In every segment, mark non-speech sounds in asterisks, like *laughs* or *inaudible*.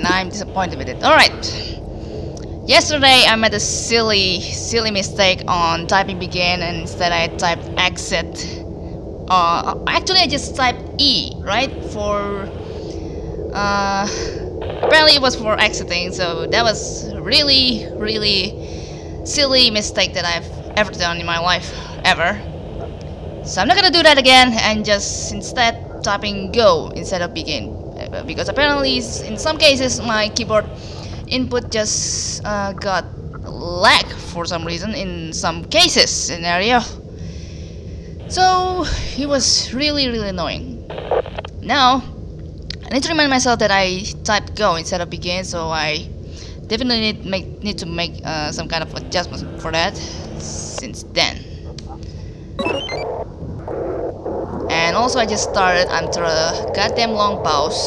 and I'm disappointed with it. Alright. Yesterday I made a silly, silly mistake on typing begin and instead I typed exit. Uh, actually I just typed E, right? For, uh, apparently it was for exiting, so that was really, really silly mistake that I've ever done in my life, ever. So I'm not gonna do that again and just instead typing go instead of begin. Because apparently in some cases my keyboard input just uh, got lag for some reason in some cases scenario. So it was really really annoying. Now I need to remind myself that I typed go instead of begin so I definitely need, make, need to make uh, some kind of adjustment for that since then. And also I just started after a goddamn long pause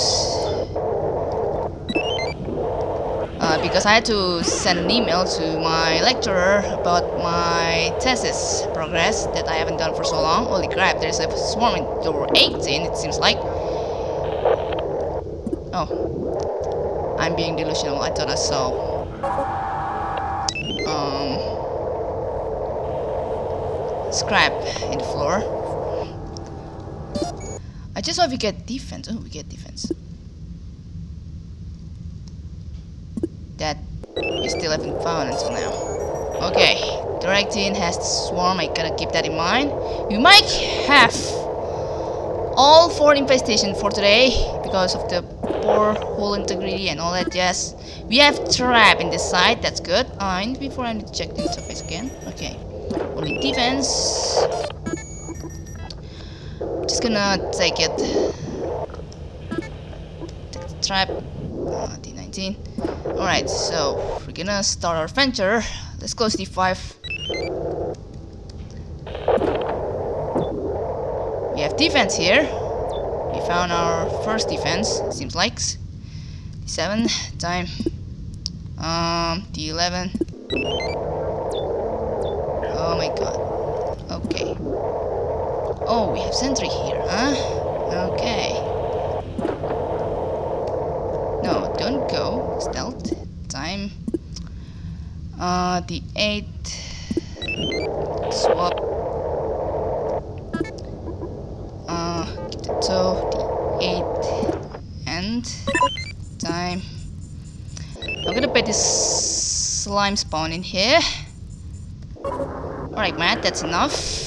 uh, because I had to send an email to my lecturer about my thesis progress that I haven't done for so long. Holy crap, there's a swarm in door 18 it seems like. Oh, I'm being delusional, I thought I saw. Um, scrap in the floor. Just hope we get defense. Oh, we get defense. that we still haven't found until now. Okay, Directing has the swarm, I gotta keep that in mind. We might have all four infestation for today because of the poor hole integrity and all that jazz. We have trap in this side, that's good. And before I need to check the interface again. Okay, only defense. Just gonna take it. Take the trap. Uh, D19. Alright, so we're gonna start our venture. Let's close D5. We have defense here. We found our first defense, seems like. D7, time. Um, D11. Oh my god. Okay. Oh, we have sentry here, huh? Okay. No, don't go. Stealth. Time. Uh, the 8. Swap. Uh, so the 8. And. Time. I'm gonna put this slime spawn in here. Alright, Matt, that's enough.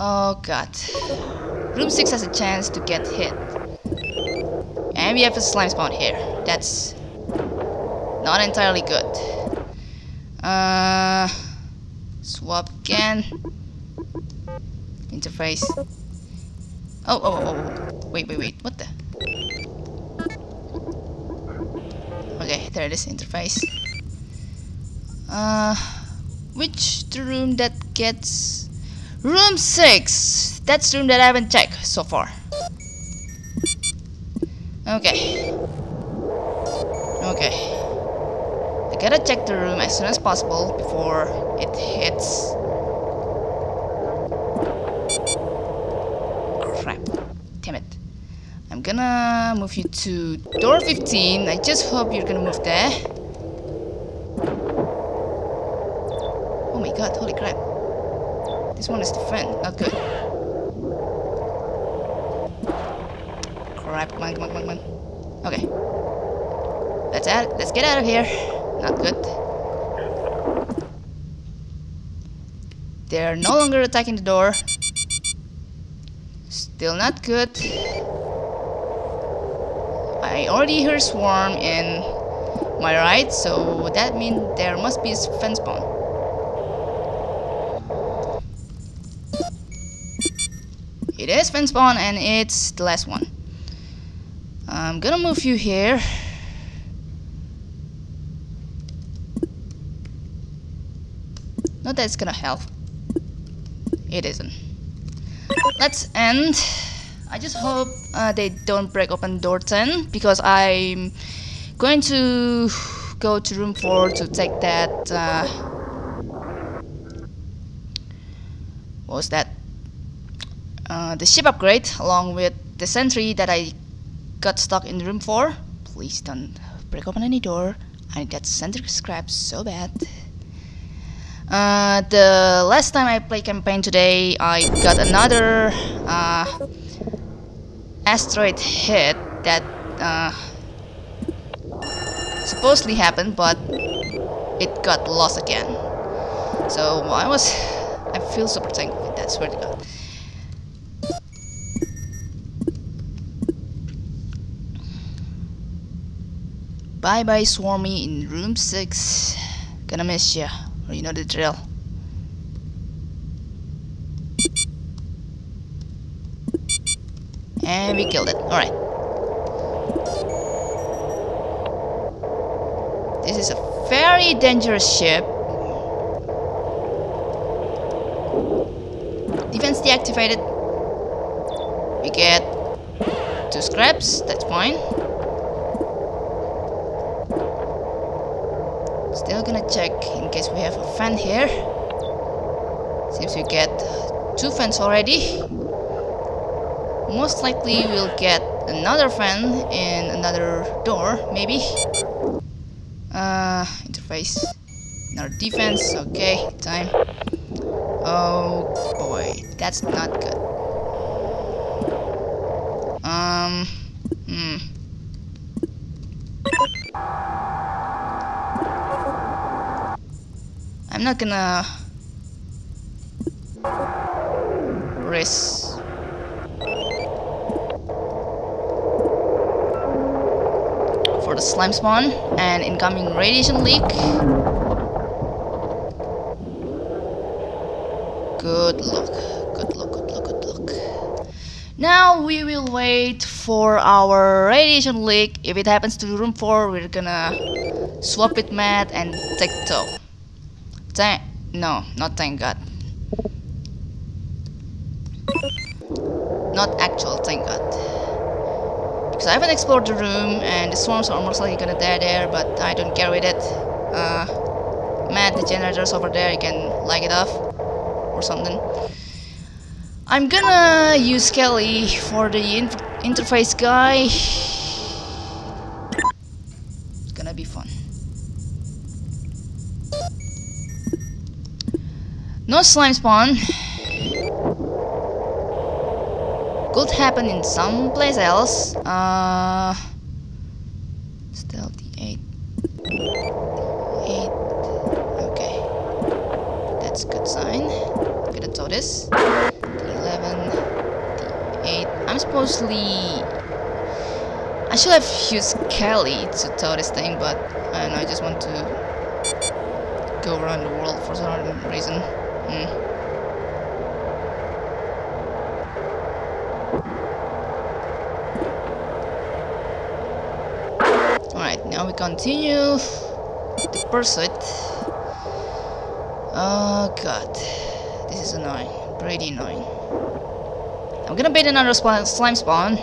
Oh god. Room 6 has a chance to get hit. And we have a slime spawn here. That's not entirely good. Uh, swap again. Interface. Oh, oh, oh, oh, wait, wait, wait. What the? Okay, there it is. Interface. Uh, which the room that gets room six? That's the room that I haven't checked so far. Okay. Okay. I gotta check the room as soon as possible before it hits. Crap. Damn it. I'm gonna move you to door 15. I just hope you're gonna move there. Oh my god, holy crap. This one is defend. Not good. Crap, come on, come on, come on. Okay. Let's out let's get out of here. Not good. They're no longer attacking the door. Still not good. I already hear swarm in my right, so that means there must be a fence spawn. It is fence spawn and it's the last one. I'm gonna move you here. Not that it's gonna help. It isn't. Let's end. I just hope uh, they don't break open door 10 because I'm going to go to room 4 to take that uh, what was that uh, the ship upgrade along with the sentry that I got stuck in room 4 Please don't break open any door. I need that sentry scrap so bad. Uh, the last time I played campaign today, I got another uh, asteroid hit that uh, supposedly happened, but it got lost again. So I was, I feel super thankful with that. Swear to Bye bye Swarmy in room 6. Gonna miss ya. You know the drill. And we killed it. Alright. This is a very dangerous ship. Defense deactivated. We get two scraps, that's fine. Still gonna check in case we have a fan here. Seems we get two fans already. Most likely we'll get another fan in another door, maybe. Uh, interface. Another defense, okay, time. Oh boy, that's not good. Um, I'm not gonna risk for the slime spawn and incoming radiation leak. Good luck, good luck, good luck, good luck. Now we will wait for our radiation leak. If it happens to room 4, we're gonna swap with Matt and take tow. Thank no, not thank God. Not actual thank God. Because I haven't explored the room and the swarms are most likely gonna die there, but I don't care with it. Uh, Matt, the generators over there, you can light it off or something. I'm gonna use Kelly for the in interface guy. No slime spawn. Could happen in some place else. Uh, stealthy 8. 8. Okay. That's a good sign. Gonna tow this. The 11. The 8. I'm supposedly. I should have used Kelly to tow this thing, but I don't know, I just want to go around the world for some reason. Hmm. Alright, now we continue the pursuit. Oh god, this is annoying, pretty annoying. I'm gonna bait another sp slime spawn.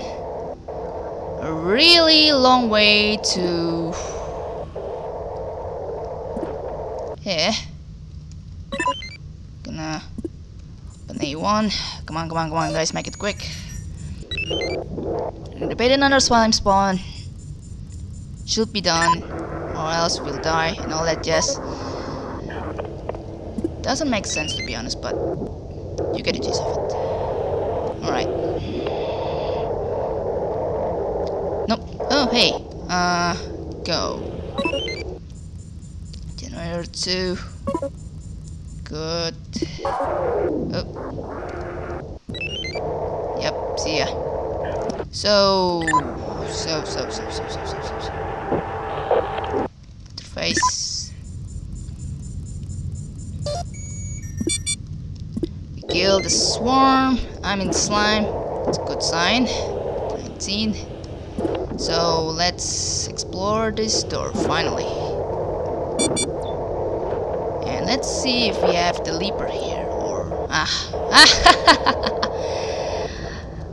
A really long way to here. Gonna A1. Come on, come on, come on, guys, make it quick. Gonna another slime spawn. Should be done, or else we'll die and all that jazz. Doesn't make sense to be honest, but you get the gist of it. Alright. Nope. Oh, hey. Uh, go. Generator 2. Good. Oh. Yep, see ya. So, so, so, so, so, so, so, so, so. Interface. We kill the swarm. I'm in slime. That's a good sign. 19. So let's explore this door finally. And let's see if we have the leaper here or ah.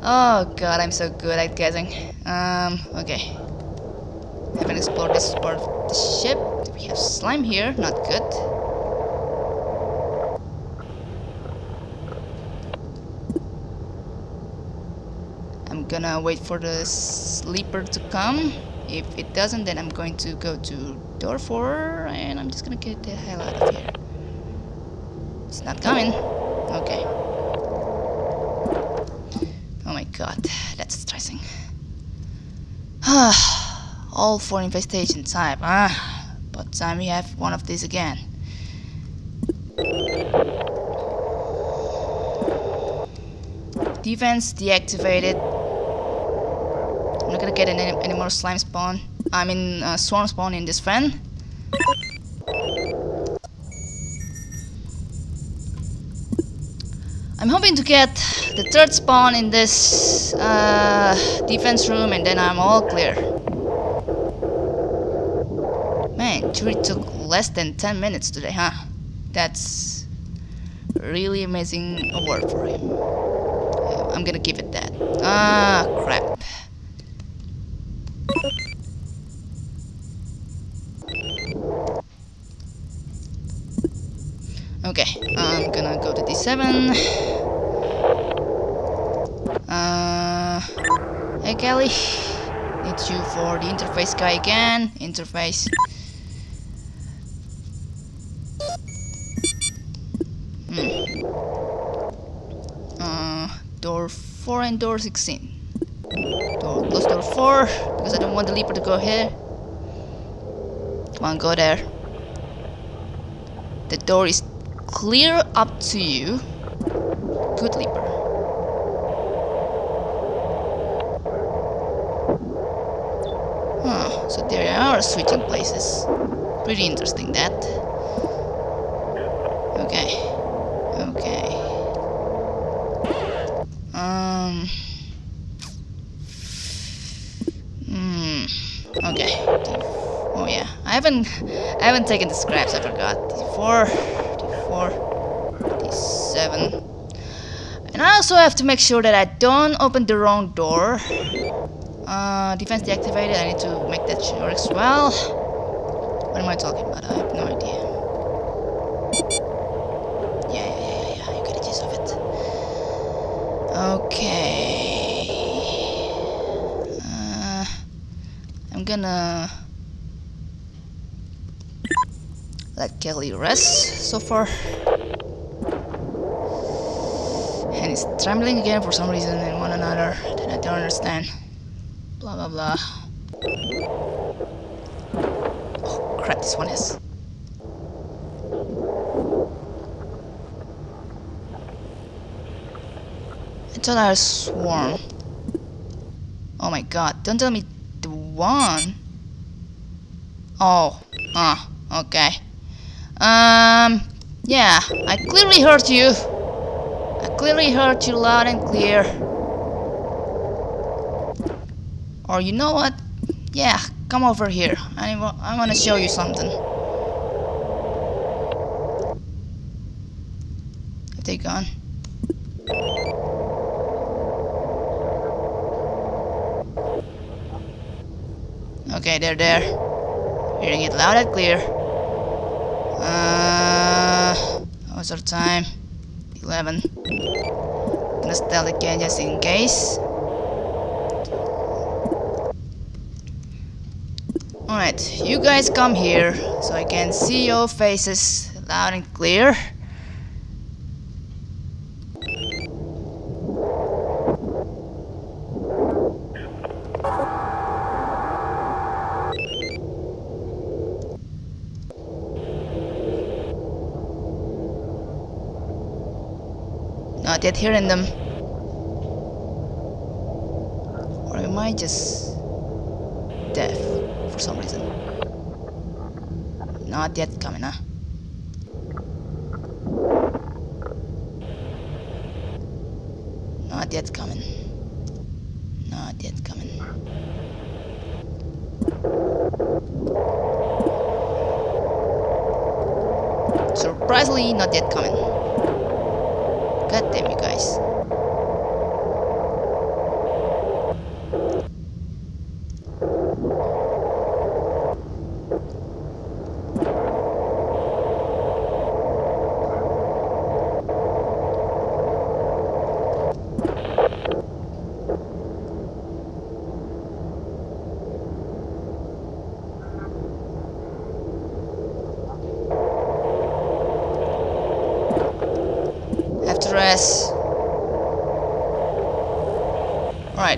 *laughs* oh god, I'm so good at guessing. Um, okay. Haven't explored this part of the ship. We have slime here, not good. I'm gonna wait for the sleeper to come. If it doesn't, then I'm going to go to door 4 and I'm just gonna get the hell out of here. Not coming. Okay. Oh my god, that's stressing. *sighs* All for infestation type, ah. But time we have one of these again. Defense deactivated. I'm not gonna get any, any more slime spawn. I mean uh, swarm spawn in this fan. I'm hoping to get the third spawn in this uh, defense room and then I'm all clear. Man, Jury took less than 10 minutes today, huh? That's really amazing award for him. I'm gonna give it that. Ah, crap. Okay, I'm gonna go to D7. Uh, hey Kelly, need you for the interface guy again. Interface. Hmm. Uh, door 4 and door 16. Door, close door 4, because I don't want the leaper to go here. Come on, go there. The door is clear up to you. Good leaper. Huh, so there are switching places. Pretty interesting that. Okay. Okay. Um Hmm. Okay. Oh yeah. I haven't I haven't taken the scraps, I forgot. D4 D4 D7 and I also have to make sure that I don't open the wrong door. Uh, defense deactivated, I need to make that sure as well. What am I talking about? I have no idea. Yeah, yeah, yeah, yeah, you get a gist of it. Okay. Uh, I'm gonna let Kelly rest so far. And it's trembling again for some reason and one another that I don't understand. Blah. Oh crap, this one is. It's I swarm. Oh my god, don't tell me the one. Oh, ah, okay. Um, yeah, I clearly heard you. I clearly heard you loud and clear. Or you know what? Yeah, come over here. I, I want to show you something. They gone? Okay, they're there. Hearing it loud and clear. Uh, what's our time? 11. Gonna stealth again just in case. Alright, you guys come here so I can see your faces loud and clear. Not yet hearing them. Or am I just some reason? Not yet coming, huh? Not yet coming. Not yet coming. Surprisingly, not yet coming. God damn you guys.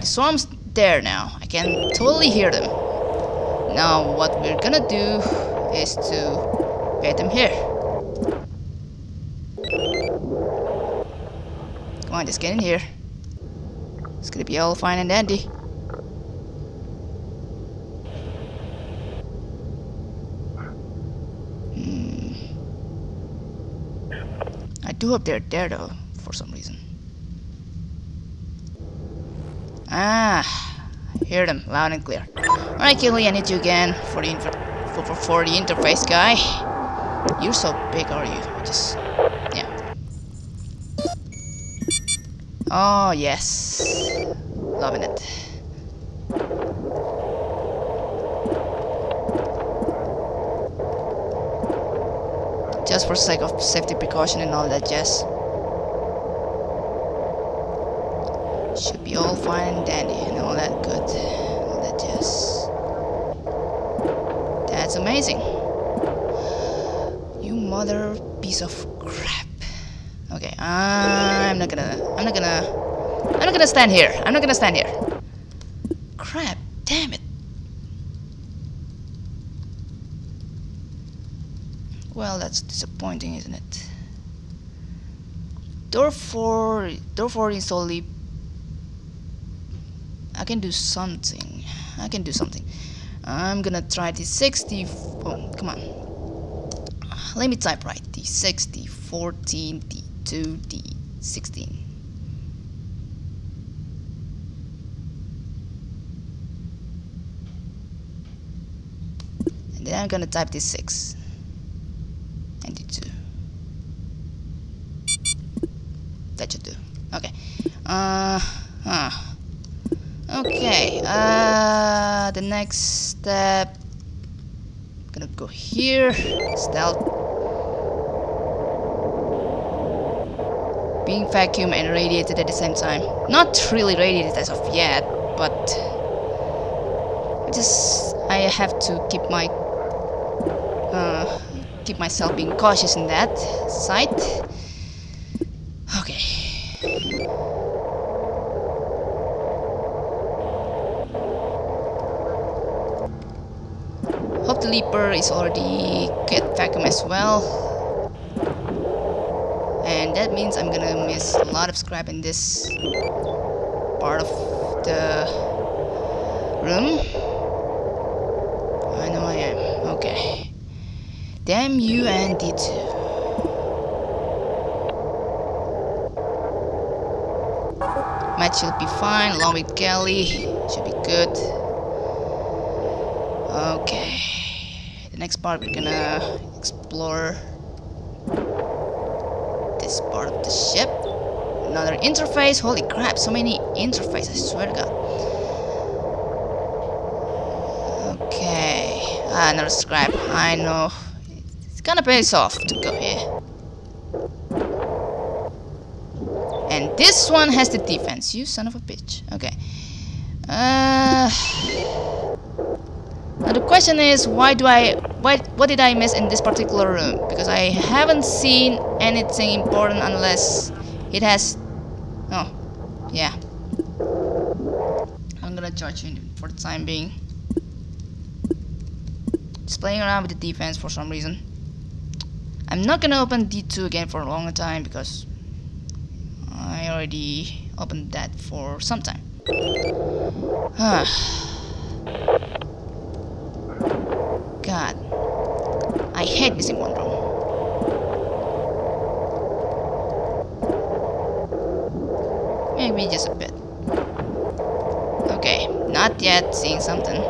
Alright, the swarm's there now. I can totally hear them. Now what we're gonna do is to get them here. Come on, just get in here. It's gonna be all fine and dandy. Hmm. I do hope they're there though, for some reason. Ah, hear them loud and clear. Alright, Kelly, I need you again for the for, for, for the interface guy. You're so big, are you? Just yeah. Oh yes, loving it. just for sake of safety precaution and all that jazz. All fine and dandy and all that good, all that jazz. That's amazing. You mother piece of crap. Okay, I'm not gonna, I'm not gonna, I'm not gonna stand here. I'm not gonna stand here. Crap, damn it. Well, that's disappointing, isn't it? Door 4, door 4 is only... I can do something. I can do something. I'm gonna try the 60... Oh, come on. Let me type right. The 60, 14, D2, D16. And then I'm gonna type this 6. and the 2. that should do. Okay. Uh, huh. Okay, uh, the next step, I'm gonna go here, stealth, being vacuum and radiated at the same time. Not really radiated as of yet, but I just I have to keep my uh, keep myself being cautious in that side. Leaper is already get vacuum as well. And that means I'm gonna miss a lot of scrap in this part of the room. I know I am. Okay. Damn you and D2. Match should be fine, along with Kelly. Should be good. Okay. The next part we're gonna explore this part of the ship. Another interface. Holy crap, so many interfaces, I swear to god. Okay. Ah, another scrap. I know. It's gonna pay off to go here. And this one has the defense. You son of a bitch. Okay. Uh, the question is, why do I... Why, what did I miss in this particular room? Because I haven't seen anything important unless it has... Oh, yeah. I'm gonna charge you for the time being. Just playing around with the defense for some reason. I'm not gonna open D2 again for a long time because I already opened that for some time. *sighs* Ah. God. Missing one room. Maybe just a bit. Okay, not yet seeing something.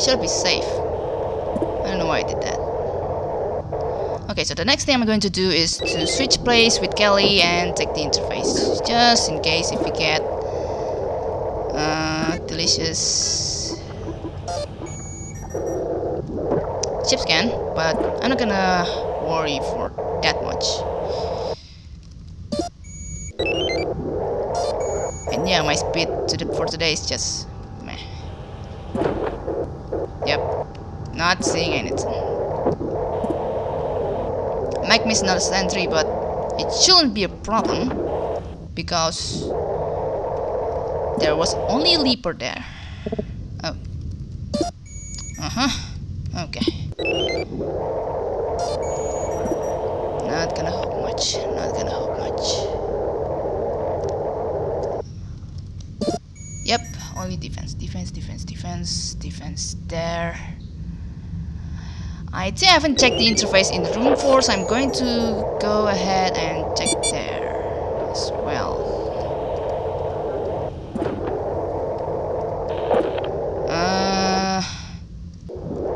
should be safe. I don't know why I did that. Okay, so the next thing I'm going to do is to switch place with Kelly and take the interface. Just in case if we get uh, delicious chip scan, but I'm not gonna worry for that much. And yeah, my speed to the, for today is just meh. Yep. Not seeing anything. Might miss another sentry, but it shouldn't be a problem because there was only a leaper there. Oh. Uh-huh. Okay. Not gonna help much. Not gonna help much. Yep, only defense, defense, defense, defense, defense there. I think I haven't checked the interface in the room 4, so I'm going to go ahead and check there as well. Uh,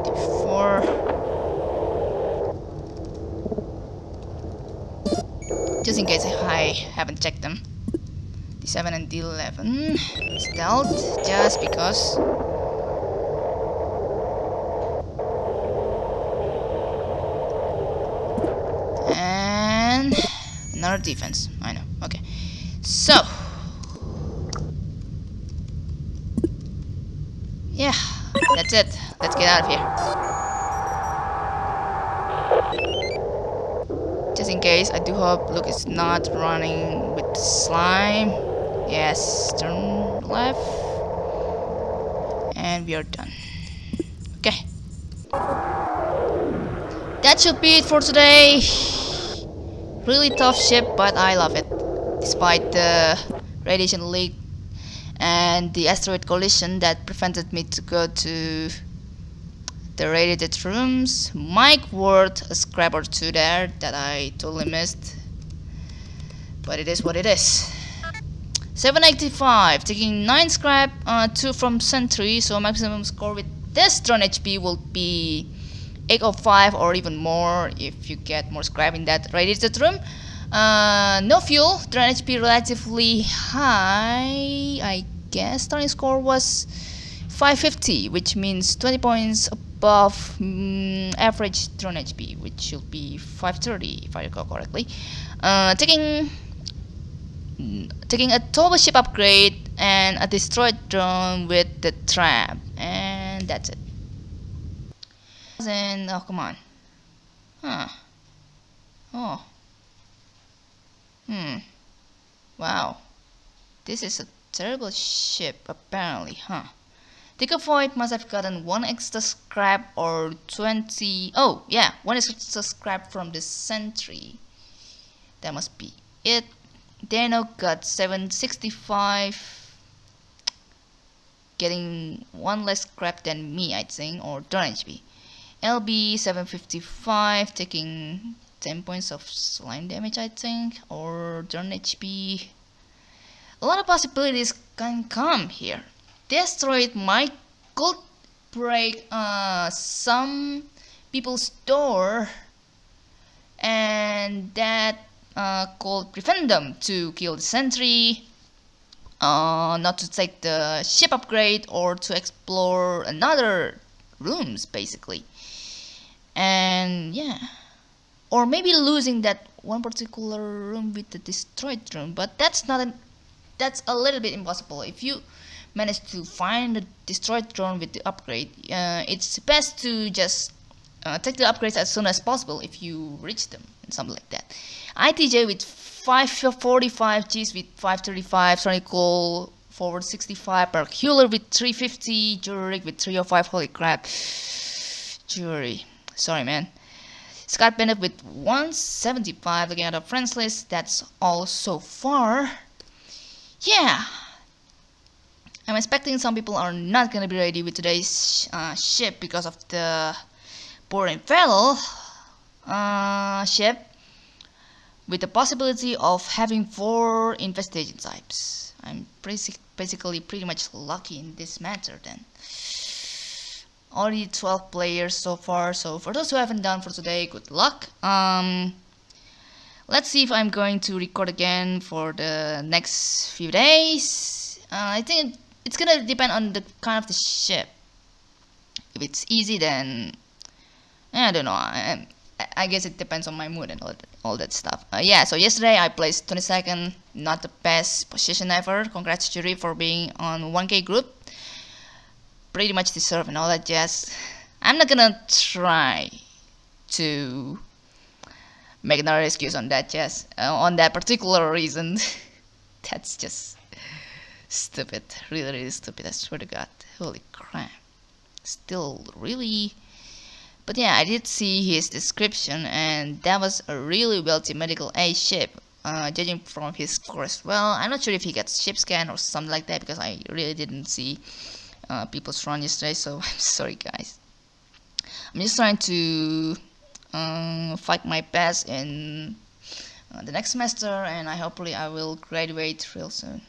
D4. Just in case I haven't checked them. D7 and D11. Stealth, just because. And another defense. I know. Okay. So. Yeah, that's it. Let's get out of here. Just in case, I do hope Luke is not running with slime. Yes, turn left. And we are done. Okay. That should be it for today. Really tough ship, but I love it. Despite the radiation leak and the asteroid collision that prevented me to go to the radiated rooms. Mike worth a scrap or two there that I totally missed. But it is what it is. 785, taking 9 scrap, uh, 2 from Sentry, so maximum score with this drone HP will be 805 or even more if you get more scrap in that radiated room. Uh, no fuel, drone HP relatively high, I guess. Starting score was 550, which means 20 points above mm, average drone HP, which should be 530 if I recall correctly. Uh, taking taking a turbo ship upgrade and a destroyed drone with the trap, and that's it. And oh come on, huh? Oh, hmm, wow, this is a terrible ship apparently, huh? Void must have gotten one extra scrap or 20. Oh, yeah, one extra scrap from the Sentry. That must be it. Dano got 765. Getting one less scrap than me, I think, or don't HP. LB 755, taking 10 points of slime damage, I think, or turn HP. A lot of possibilities can come here. Destroyed might could break uh, some people's door and that uh, could prevent them to kill the sentry uh, not to take the ship upgrade or to explore another rooms basically and yeah. Or maybe losing that one particular room with the destroyed room but that's not an that's a little bit impossible. If you manage to find the destroyed drone with the upgrade uh, it's best to just uh, take the upgrades as soon as possible if you reach them and something like that. ITJ with 545 Gs with 535 Sonical forward 65 Hercule with 350 Jurek with 305 holy crap. Jury sorry man Scott Bennett with 175 looking at our friends list that's all so far yeah I'm expecting some people are not gonna be ready with today's uh, ship because of the boring fellow uh, ship with the possibility of having four investigation types. I'm basically pretty much lucky in this matter then. Only 12 players so far, so for those who haven't done for today, good luck. Um, let's see if I'm going to record again for the next few days. Uh, I think it's gonna depend on the kind of the ship. If it's easy, then I don't know. I, I guess it depends on my mood and all that, all that stuff. Uh, yeah, so yesterday I placed 22nd, not the best position ever. Congrats, Jury, for being on 1K group. Pretty much deserve and all that jazz. I'm not gonna try to make another excuse on that yes uh, on that particular reason. *laughs* That's just stupid really really stupid I swear to god. Holy crap. Still really but yeah I did see his description and that was a really wealthy medical age ship uh, judging from his course, well. I'm not sure if he gets ship scan or something like that because I really didn't see uh, people's run yesterday so *laughs* I'm sorry guys. I'm just trying to um, fight my best in uh, the next semester and I hopefully I will graduate real soon.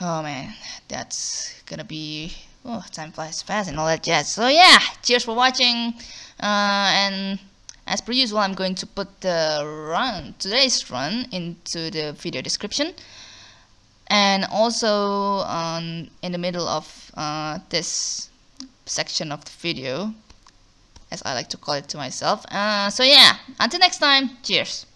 Oh man that's gonna be oh time flies fast and all that jazz. So yeah cheers for watching uh, and as per usual I'm going to put the run today's run into the video description and also um, in the middle of uh, this section of the video as I like to call it to myself. Uh, so yeah until next time cheers